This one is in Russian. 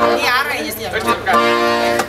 நீ யாரும் ஐயா வச்சிருக்காங்க